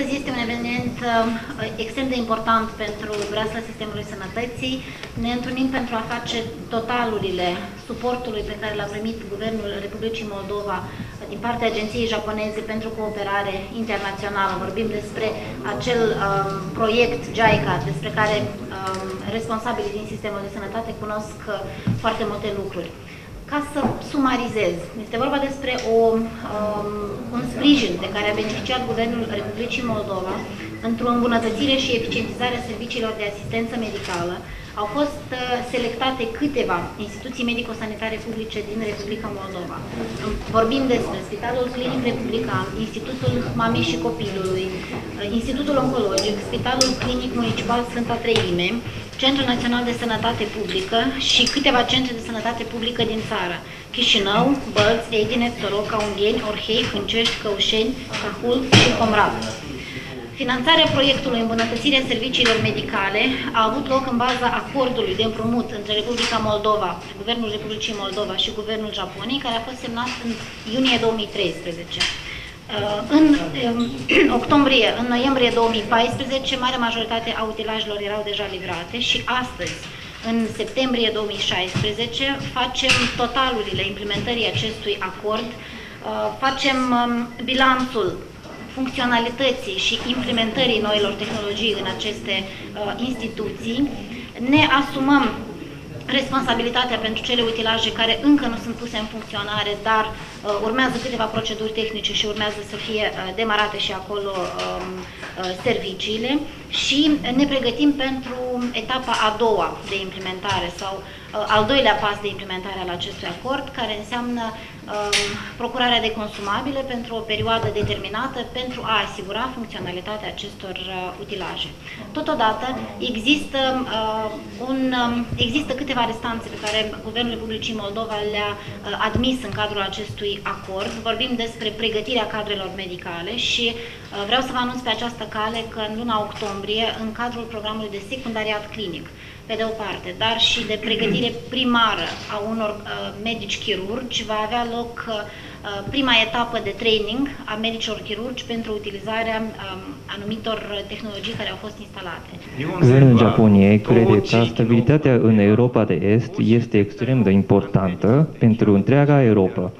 eveniment uh, extrem de important pentru breasla sistemului sănătății. Ne întâlnim pentru a face totalurile suportului pe care l-a primit Guvernul Republicii Moldova din partea Agenției Japoneze pentru Cooperare Internațională. Vorbim despre acel um, proiect JICA, despre care um, responsabilii din sistemul de sănătate cunosc uh, foarte multe lucruri. Ca să sumarizez, este vorba despre o, um, un sprijin de care a beneficiat Guvernul Republicii Moldova într-o îmbunătățire și eficientizare a serviciilor de asistență medicală. Au fost uh, selectate câteva instituții medico-sanitare publice din Republica Moldova. Vorbim despre Spitalul Clinic Republican, Institutul Mamei și Copilului, uh, Institutul Oncologic, Spitalul Clinic Municipal Sfânta Treime, Centrul Național de Sănătate Publică și câteva centre de sănătate publică din țară. Chișinău, Bălți, Edinet, Soroca, Ungheni, Orhei, Hâncești, Căușeni, Cahul și Comrat. Finanțarea proiectului îmbunătățirea serviciilor medicale a avut loc în baza acordului de împrumut între Republica Moldova, Guvernul Republicii Moldova și Guvernul Japoniei, care a fost semnat în iunie 2013. Uh, în um, octombrie, în noiembrie 2014, marea majoritate a utilajelor erau deja livrate și astăzi, în septembrie 2016, facem totalurile implementării acestui acord, uh, facem um, bilanțul funcționalității și implementării noilor tehnologii în aceste uh, instituții, ne asumăm responsabilitatea pentru cele utilaje care încă nu sunt puse în funcționare, dar uh, urmează câteva proceduri tehnice și urmează să fie uh, demarate și acolo um, uh, serviciile și ne pregătim pentru etapa a doua de implementare sau uh, al doilea pas de implementare al acestui acord, care înseamnă Um, procurarea de consumabile pentru o perioadă determinată pentru a asigura funcționalitatea acestor uh, utilaje. Totodată există, uh, un, um, există câteva restanțe pe care Guvernul Republicii Moldova le-a uh, admis în cadrul acestui acord. Vorbim despre pregătirea cadrelor medicale și vreau să vă anunț pe această cale că în luna octombrie, în cadrul programului de secundariat clinic, pe de o parte, dar și de pregătire primară a unor uh, medici chirurgi, va avea loc uh, prima etapă de training a medicilor chirurgi pentru utilizarea um, anumitor tehnologii care au fost instalate. Guvernul Japoniei crede că stabilitatea în Europa de Est este extrem de importantă pentru întreaga Europa.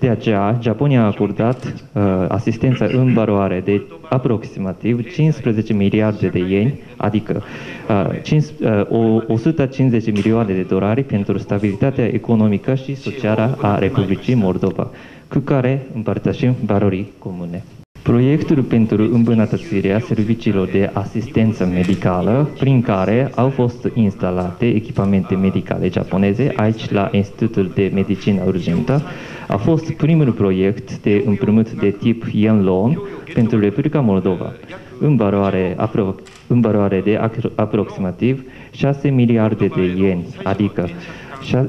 De aceea, Japonia a acordat uh, asistență în valoare de aproximativ 15 miliarde de ieni, adică uh, 5, uh, 150 milioane de dolari pentru stabilitatea economică și socială a Republicii Moldova, cu care împărtășim valorii comune. Proiectul pentru îmbunătățirea serviciilor de asistență medicală, prin care au fost instalate echipamente medicale japoneze aici la Institutul de Medicină Urgentă, a fost primul proiect de împrumut de tip Yen Loan pentru Republica Moldova, în valoare, apro în valoare de aproximativ 6 miliarde de ieni, adică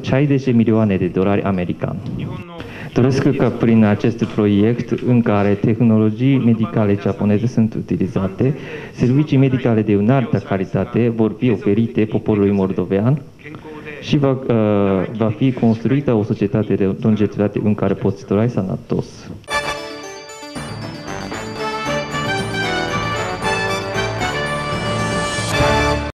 60 milioane de dolari americani. Doresc ca prin acest proiect în care tehnologii medicale japoneze sunt utilizate, servicii medicale de înaltă calitate vor fi oferite poporului moldovean și va, uh, va fi construită o societate de longevitate în care poți trăi sănătos.